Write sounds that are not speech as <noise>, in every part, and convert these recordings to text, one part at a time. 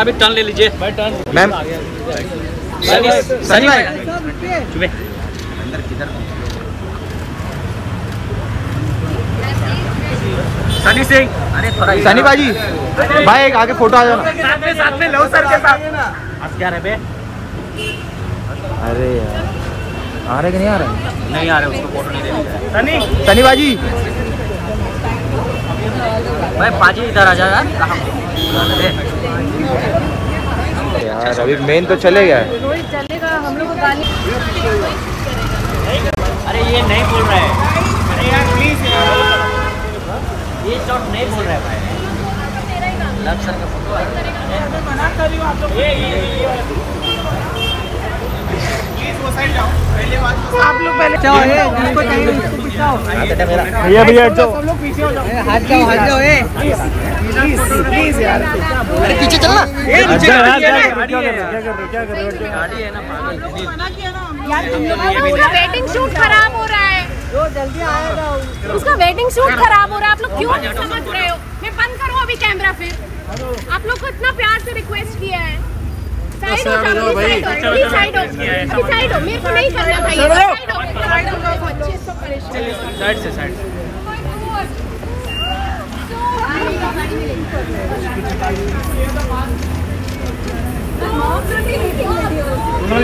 अभी टर्न ले लीजिए। मैम सनी सनी भाई। चुपे सनी सिंह। अरे थोड़ा सनी भाजी भाई। एक आगे फ़ोटो आ जाओ। साथ में साथ में लो सर के साथ। क्या रहे बे? अरे यार आ रहे कि नहीं आ रहे? नहीं आ रहे उसको फ़ोटो नहीं देने सनी। सनी भाजी भाई पाजी इधर आ जा यार। यार अभी मेन तो चले गया रोहित चलेगा हम लोग को अरे ये नहीं बोल रहा है। अरे यार प्लीज़ ये शॉट नहीं बोल रहा है भाई। लक्षण सर का फ़ोटो है। ये ये ये। आप लोग पहले जाओ ए जिसको चाहिए उसको बिठाओ भैया भैया सब लोग पीछे हो जाओ। हाथ जाओ हाथ जाओ ए। प्लीज़ प्लीज़ यार। अरे पीछे चलना। ए नीचे गाड़ी है ना गाड़ी है। ना। पागल यार तुम लोग उसका वेटिंग शूट खराब हो रहा है। जो जल्दी आएगा उसका वेटिंग शूट खराब हो रहा है। आप लोग क्यों नहीं समझ रहे हो? मैं बंद करूँ अभी कैमरा फिर। आप लोग को इतना प्यार से रिक्वेस्ट किया है। साइड हो जाओ प्लीज़ साइड हो साइड हो अभी साइड हो मेरे को नहीं करना था ये साइड हो साइड हो जाओ अच्छे से परेशान साइड से साइड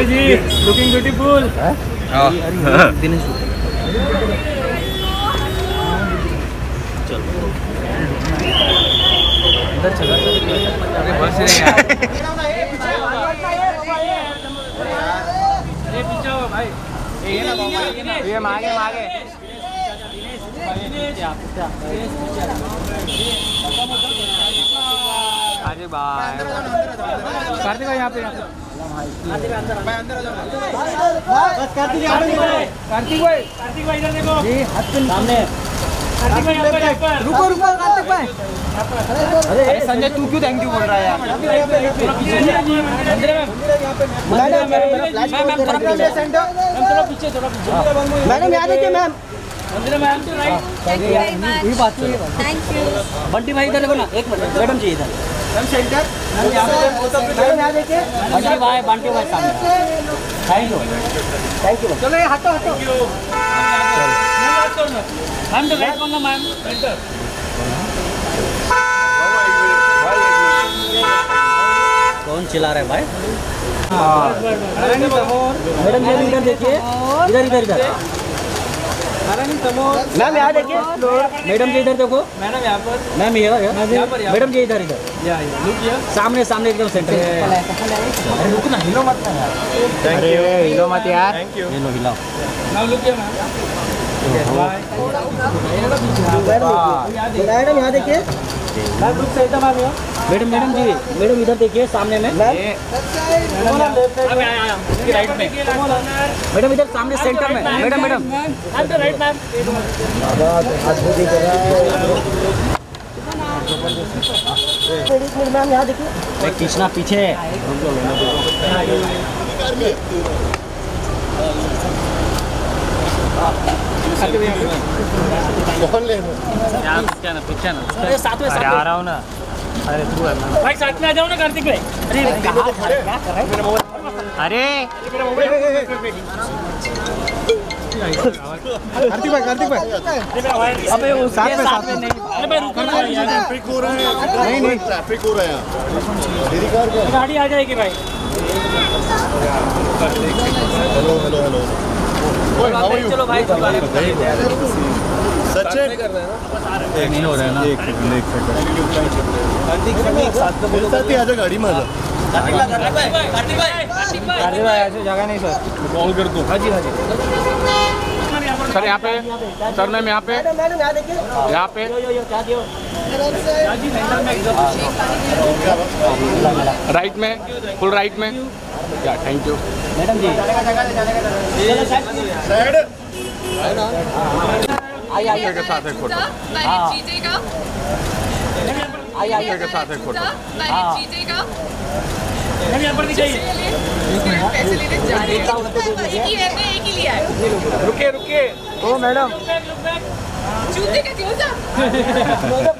जी लुकिंग ब्यूटीफुल ये मांगे मांगे अरे भाई कार्तिक भाई यहाँ पे बस कार्तिक पे कार्तिक भाई कार्तिक भाई इधर देखो जी हाथ सामने रुको रुको अरे संजय तू क्यों थैंक यू बोल रहा है मैडम यहाँ देखिए मैम बंटी भाई देखो ना एक मिनट मैडम जी इधर बंटी भाई बंटी भाई थैंक यू थैंक यू चलो ये हटो तो कौन चिल्ला रहा है भाई? मैडम जी इधर देखिए इधर इधर इधर मैम यहाँ देखिए मैडम जी इधर देखो मैडम यहाँ पर मैम ये मैडम जी इधर इधर। सामने सामने एकदम सेंटर अरे रुक ना हिलो मत ना यार। अरे हिलो मत यार ये लो हिलाओ। मैडम यहाँ देखिए। मैडम मैडम जी मैडम इधर देखिए सामने में। मैडम इधर सामने सेंटर में। Madam madam. मैम यहाँ देखिए खींचना पीछे। अरे साथ में साथ हूँ ना अरे तू भाई साथ में आ जाओ ना कार्तिक भाई अरे हो अरे कार्तिक भाई कार्तिक भाई अबे वो साथ में साथ में नहीं अरे भाई रुको ना यार ट्रैफ़िक हो रहा है नहीं नहीं ट्रैफ़िक हो रहा है मेरी कार गाड़ी आ जाएगी भाई हेलो हेलो हेलो चलो भाई सचिन। नहीं हो रहा है ना? एक सेकंड एक सेकंड एक साथ बोलो। साथ ही आजा गाड़ी में आजा। कार्तिक भाई कार्तिक भाई कार्तिक भाई। अरे भाई ऐसे जगह नहीं सर। कॉल कर दो। हाँ जी हाँ जी। सर यहाँ पे? सर मैम यहाँ पे मैडम यहाँ पे? यो यो यो क्या दियो? राइट में फुल राइट में? क्या thank you madam ji. Side आई आई के साथ एक फ़ोटो हाँ। आई आई के। साथ एक फ़ोटो मैरिज जीतेगा मैम यहाँ रहे क्लोज अप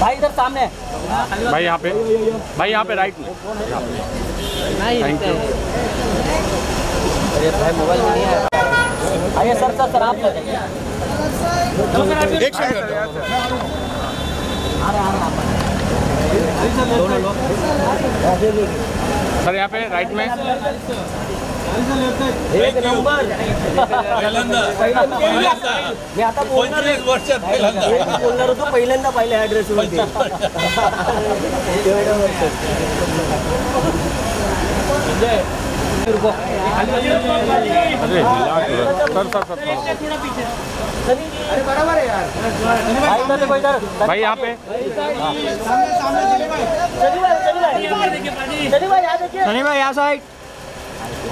भाई इधर सामने भाई यहाँ पे भाई यहाँ पे राइट में। थैंक यू अरे भाई मोबाइल में नहीं है आइए सर सर सर आप एक सेकंड सर यहाँ पे राइट में। एक नंबर मी आता बोलणार नाही. हे मी बोलणार होतो पहिल्यांदा. पाहिलं ऍड्रेस वरती अरे सर सर सर भाई बराबर है यार भाई यहाँ पे। सनी भाई यहाँ साइड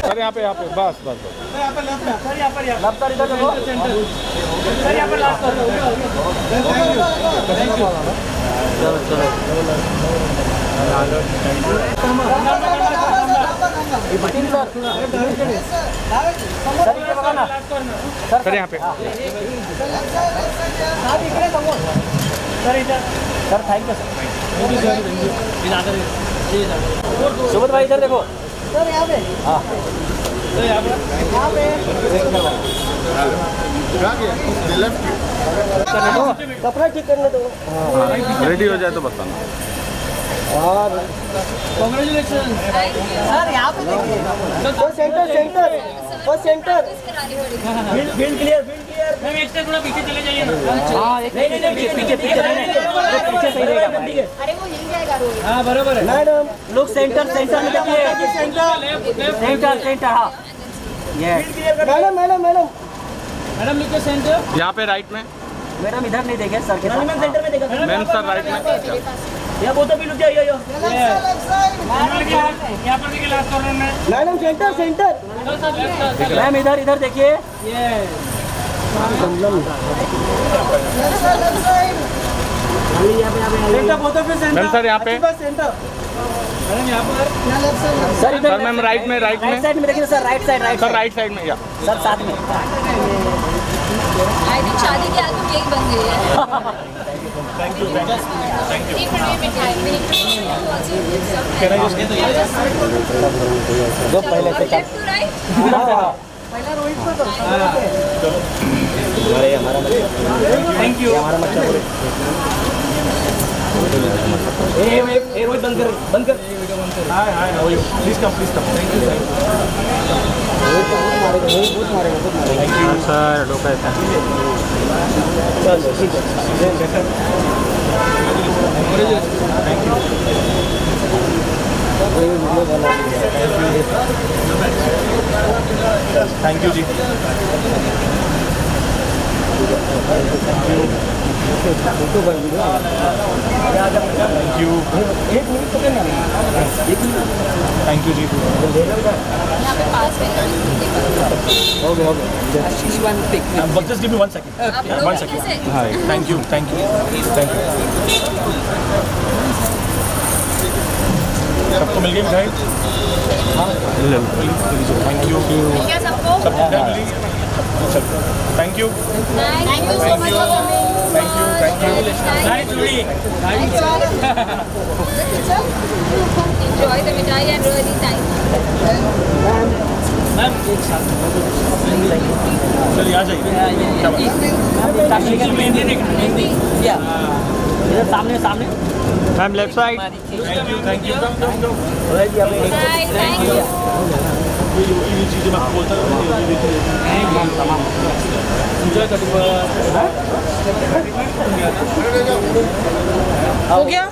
सर यहाँ पे यहाँ पे बस बस सर यहाँ पे sir thank you sir Subodh भाई इधर देखो। लेफ़्ट कपड़ा ठीक करने दो। रेडी हो जाए तो बताना। सर यहाँ पे देखिए। वो सेंटर सेंटर वो centre field field clear field clear ma'am एक थोड़ा पीछे चले जाइए ना। हाँ एक नहीं नहीं पीछे पीछे पीछे नहीं नहीं पीछे सही रहेगा अरे वो यही जाएगा रोज मैडम लोग सेंटर सेंटर में देखिए। सेंटर सेंटर सेंटर हाँ। ये मैडम मैडम मैडम। मैडम लिखो सेंटर यहाँ पे राइट में। मैडम इधर नहीं देखे सर के मैम सेंटर में देखा। मैम सर राइट में या वो तो भी लुक जाइए यो मैडम सेंटर सेंटर मैम इधर इधर देखिए। मैम सर यहाँ पे। सर इधर सर मैम राइट में राइट राइट में। साइड में देखिए sir right side right sir side right side में सर साथ में। आई थिंक शादी की एल्बम यही बन गई है। थैंक यू थैंक यू जो पहले से left to right thank you हमारा बच्चा बोले ए ए ए रोहित बंद कर बंद कर। Hi hi please come please come thank you Rohit को बहुत मारेगा बहुत बहुत मारेगा थैंक यू सर लोग ऐसा चलो ठीक है thank you ji thank you तो करना थैंक यू जी यहाँ पे पास में हो गया हो गया But just give me one second. आप लोग One कैसे second. Hi. Thank you. Thank you. Thank you. सबको मिल गई मिठाई? थैंक यू सबको? Thank you thank you so much for coming thank you thank you really thank <laughs> चलिए आ जाइए। सामने सामने। Ma'am left side thank you thank you come come come Rohit ji अभी Bye, thank you. ये ये चीज़ें मैं बोलता हो गया?